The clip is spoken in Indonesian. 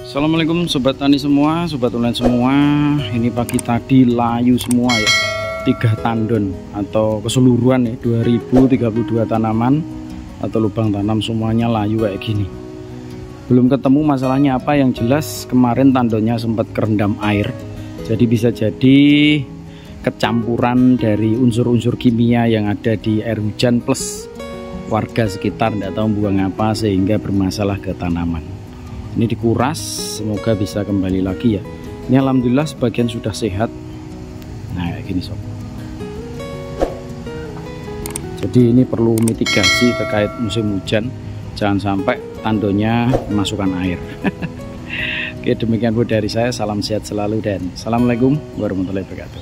Assalamualaikum sobat tani semua, sobat online semua. Ini pagi tadi layu semua ya. Tiga tandon atau keseluruhan ya 2032 tanaman atau lubang tanam semuanya layu kayak gini. Belum ketemu masalahnya apa yang jelas kemarin tandonnya sempat kerendam air. Jadi bisa jadi kecampuran dari unsur-unsur kimia yang ada di air hujan plus warga sekitar tidak tahu buang apa sehingga bermasalah ke tanaman ini dikuras semoga bisa kembali lagi ya. Ini alhamdulillah sebagian sudah sehat. Nah kayak gini sob. Jadi ini perlu mitigasi terkait musim hujan. Jangan sampai tandonya masukkan air. Oke demikian bu dari saya. Salam sehat selalu dan assalamualaikum warahmatullahi wabarakatuh